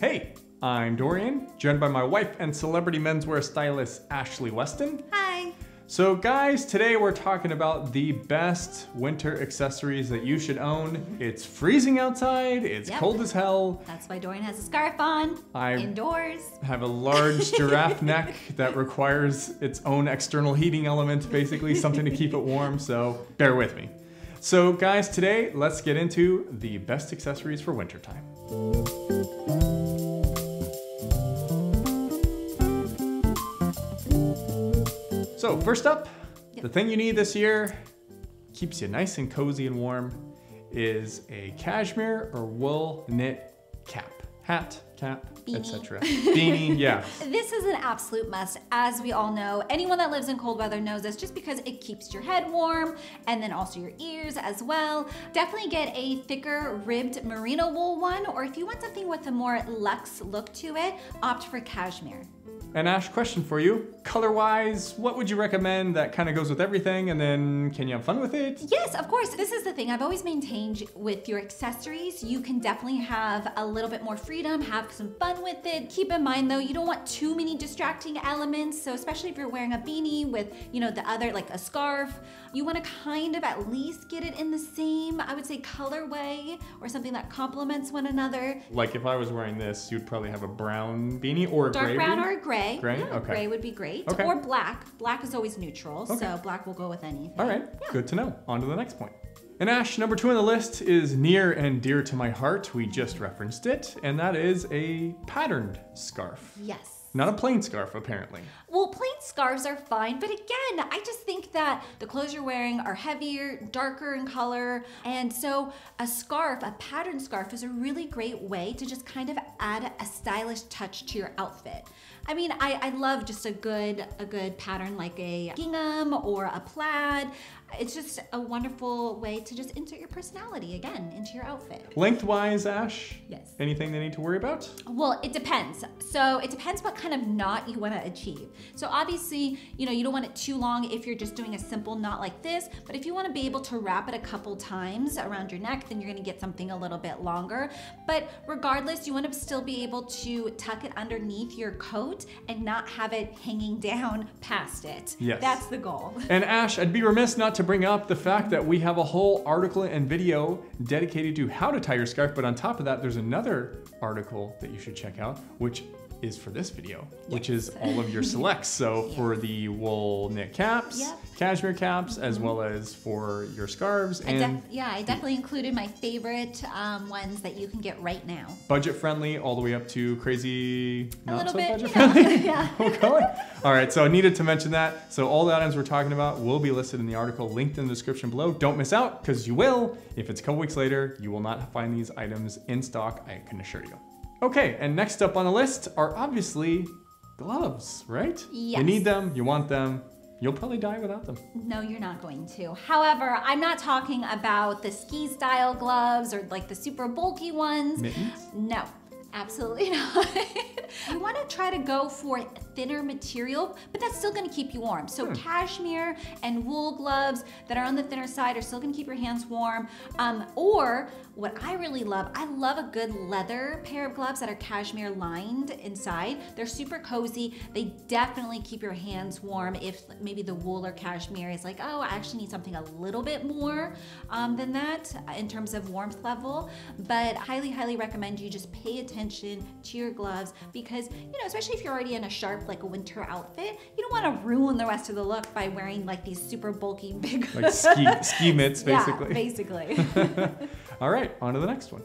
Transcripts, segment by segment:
Hey, I'm Dorian, joined by my wife and celebrity menswear stylist Ashley Weston. Hi. So, guys, today we're talking about the best winter accessories that you should own. Mm-hmm. It's freezing outside, it's Yep. cold as hell. That's why Dorian has a scarf on I- indoors. Have a large giraffe neck that requires its own external heating element, basically, something to keep it warm, so bear with me. So, guys, today let's get into the best accessories for wintertime. So, first up, the thing you need this year keeps you nice and cozy and warm is a cashmere or wool knit cap, hat, cap, Beanie. etc. Beanie, yeah. This is an absolute must, as we all know. Anyone that lives in cold weather knows this just because it keeps your head warm and then also your ears as well. Definitely get a thicker ribbed merino wool one, or if you want something with a more luxe look to it, opt for cashmere. And Ash, question for you. Color wise, what would you recommend that kind of goes with everything and then can you have fun with it? Yes, of course. This is the thing. I've always maintained with your accessories, you can definitely have a little bit more freedom, have some fun with it. Keep in mind though, you don't want too many distracting elements. So especially if you're wearing a beanie with, you know, the other like a scarf, you want to kind of at least get it in the same, I would say colorway or something that complements one another. Like if I was wearing this, you'd probably have a brown beanie or a Dark gray brown beanie? or a gray. Gray? Yeah, Okay. Gray would be great. Okay. Or black. Black is always neutral, Okay. so black will go with anything. All right, Yeah. good to know. On to the next point. And Ash, number two on the list is near and dear to my heart. We just referenced it, and that is a patterned scarf. Yes. Not a plain scarf, apparently. Well, plain scarves are fine, but again, I just think that the clothes you're wearing are heavier, darker in color, and so a scarf, a patterned scarf, is a really great way to just kind of add a stylish touch to your outfit. I mean, I, I love just a good a good pattern like a gingham or a plaid. It's just a wonderful way to just insert your personality again into your outfit. Lengthwise, Ash? Yes. Anything they need to worry about? Well, it depends. So it depends what kind of knot you want to achieve. So obviously, you know, you don't want it too long if you're just doing a simple knot like this, but if you want to be able to wrap it a couple times around your neck, then you're going to get something a little bit longer. But regardless, you want to still be able to tuck it underneath your coat and not have it hanging down past it. Yes. That's the goal. And Ash, I'd be remiss not to bring up the fact that we have a whole article and video dedicated to how to tie your scarf, but on top of that, there's another article that you should check out, which is for this video, which is all of your selects. So for the wool knit caps, Yep. cashmere caps, as well as for your scarves and yeah, I definitely included my favorite um, ones that you can get right now. budget friendly, all the way up to crazy, A not little so bit, budget know, friendly. yeah. okay. All right, so I needed to mention that. So all the items we're talking about will be listed in the article linked in the description below. Don't miss out, because you will. If it's a couple weeks later, you will not find these items in stock, I can assure you. Okay, and next up on the list are obviously gloves, right? Yes. You need them, you want them, you'll probably die without them. No, you're not going to. However, I'm not talking about the ski style gloves or like the super bulky ones. Mittens? No, absolutely not. you want to try to go for thinner material, but that's still going to keep you warm. So cashmere and wool gloves that are on the thinner side are still going to keep your hands warm. Um, or what I really love, I love a good leather pair of gloves that are cashmere lined inside. They're super cozy. They definitely keep your hands warm if maybe the wool or cashmere is like, oh, I actually need something a little bit more um, than that in terms of warmth level. But highly, highly recommend you just pay attention to your gloves because, you know, especially if you're already in a sharp, like a winter outfit, you don't want to ruin the rest of the look by wearing like these super bulky big Like ski, ski mitts, basically. Yeah, basically. All right, on to the next one.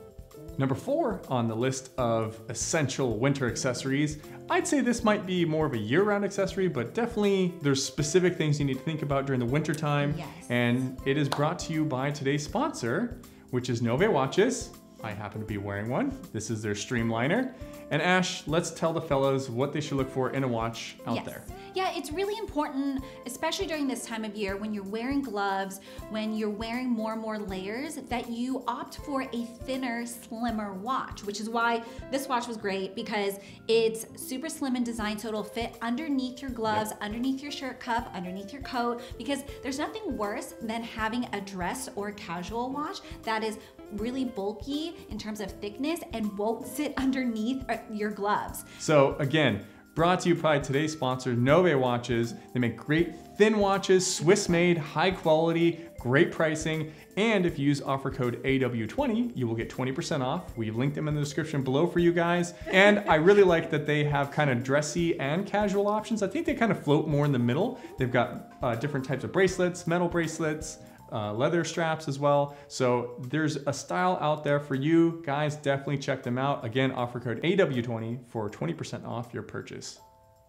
Number four on the list of essential winter accessories. I'd say this might be more of a year-round accessory, but definitely there's specific things you need to think about during the winter time. Yes. And it is brought to you by today's sponsor, which is Nove Watches. I happen to be wearing one. This is their Streamliner. And Ash, let's tell the fellows what they should look for in a watch out yes. there. Yeah, it's really important, especially during this time of year when you're wearing gloves, when you're wearing more and more layers, that you opt for a thinner, slimmer watch, which is why this watch was great because it's super slim in design, so it'll fit underneath your gloves, underneath your shirt cuff, underneath your coat, because there's nothing worse than having a dress or casual watch that is really bulky in terms of thickness and won't sit underneath uh, your gloves. So again, brought to you by today's sponsor, Nove Watches. They make great thin watches, Swiss made, high quality, great pricing. And if you use offer code AW20, you will get 20% off. We've linked them in the description below for you guys. And I really like that they have kind of dressy and casual options. I think they kind of float more in the middle. They've got uh, different types of bracelets, metal bracelets, uh, leather straps as well. So there's a style out there for you. Guys, definitely check them out. Again, offer code AW20 for 20% off your purchase.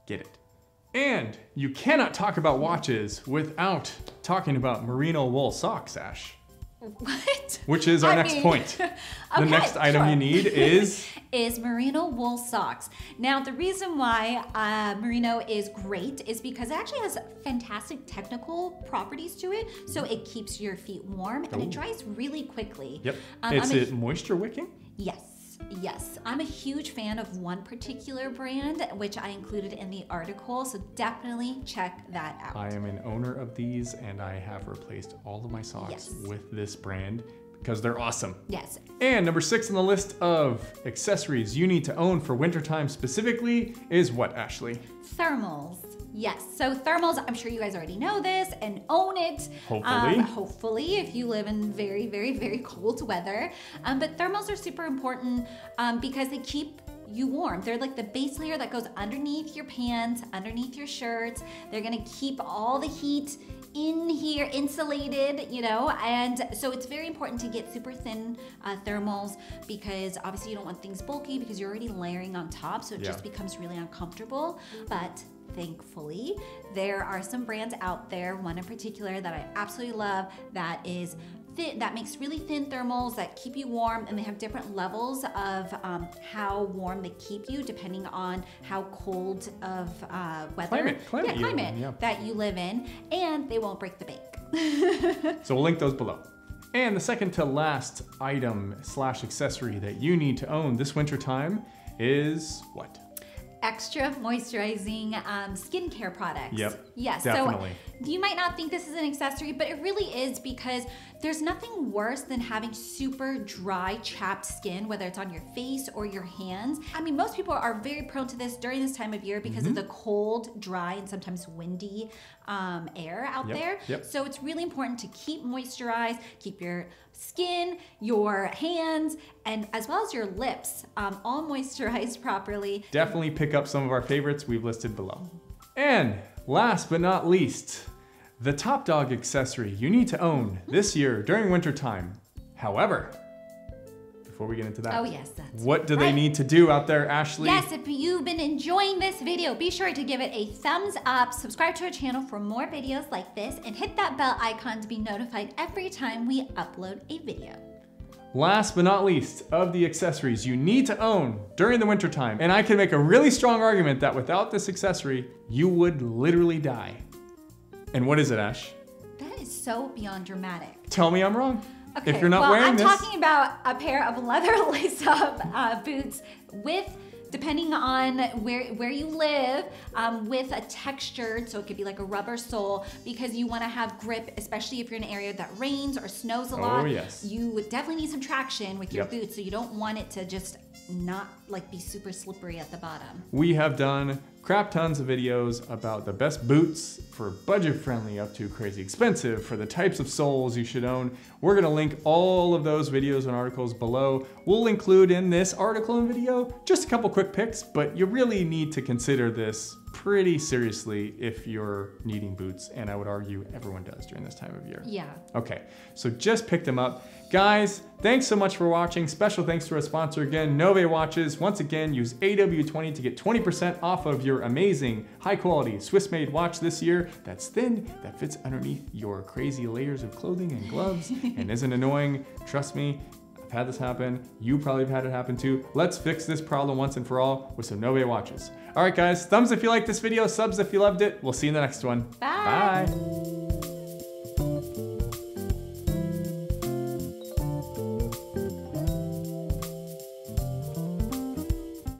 Get it. And you cannot talk about watches without talking about merino wool socks, Ash. What? Which is our I next mean, point. The okay, next item sure. you need is is merino wool socks. Now, the reason why uh, merino is great is because it actually has fantastic technical properties to it. So it keeps your feet warm and Ooh. it dries really quickly. Yep. Um, is I'm a- it moisture wicking? Yes. Yes, I'm a huge fan of one particular brand, which I included in the article, so definitely check that out. I am an owner of these and I have replaced all of my socks Yes. with this brand because they're awesome. yes, And number six on the list of accessories you need to own for wintertime specifically is what, Ashley? Thermals. Yes. So thermals, I'm sure you guys already know this and own it. Hopefully. Um, hopefully, if you live in very, very, very cold weather. Um, but thermals are super important um, because they keep you warm. They're like the base layer that goes underneath your pants, underneath your shirts. They're gonna keep all the heat in here insulated you know and so it's very important to get super thin uh, thermals because obviously you don't want things bulky because you're already layering on top so it Yeah. just becomes really uncomfortable but thankfully there are some brands out there one in particular that i absolutely love that is thin, that makes really thin thermals that keep you warm and they have different levels of um, how warm they keep you depending on how cold of uh, weather Climate- climate yeah, climate yeah. that you live in and they won't break the bank So we'll link those below. And the second to last item slash accessory that you need to own this winter time is what? Extra moisturizing um, skincare products. Yep, Yes. definitely. So you might not think this is an accessory, but it really is because there's nothing worse than having super dry, chapped skin, whether it's on your face or your hands. I mean, most people are very prone to this during this time of year because Mm-hmm. of the cold, dry, and sometimes windy um, air out Yep, there. yep. So it's really important to keep moisturized, keep your skin, your hands, and as well as your lips um, all moisturized properly. Definitely pick up some of our favorites we've listed below. And last but not least, the top dog accessory you need to own this year during winter time. However, before we get into that, Oh, yes, that's what do they need to do out there, Ashley? Yes, if you've been enjoying this video, be sure to give it a thumbs up, subscribe to our channel for more videos like this, and hit that bell icon to be notified every time we upload a video. Last but not least of the accessories you need to own during the wintertime. And I can make a really strong argument that without this accessory, you would literally die. And what is it, Ash? That is so beyond dramatic. Tell me I'm wrong. Okay, if you're not well, wearing I'm this, talking about a pair of leather lace-up uh, boots with, depending on where where you live, um, with a textured, so it could be like a rubber sole, because you want to have grip, especially if you're in an area that rains or snows a lot. Oh, lot. yes. You would definitely need some traction with your Yep. boots, so you don't want it to just not like be super slippery at the bottom. we have done crap tons of videos about the best boots for budget friendly up to crazy expensive for the types of soles you should own. We're gonna link all of those videos and articles below. We'll include in this article and video just a couple quick picks, but you really need to consider this pretty seriously if you're needing boots, and I would argue everyone does during this time of year. Yeah. Okay, so just pick them up. Guys, thanks so much for watching. Special thanks to our sponsor again, Nove Watches. Once again, use AW20 to get 20% off of your amazing, high quality Swiss made watch this year that's thin, that fits underneath your crazy layers of clothing and gloves, and isn't annoying. Trust me, had this happen. You probably have had it happen too. Let's fix this problem once and for all with some Nove watches. All right, guys, thumbs if you liked this video, subs if you loved it. We'll see you in the next one. Bye. Bye.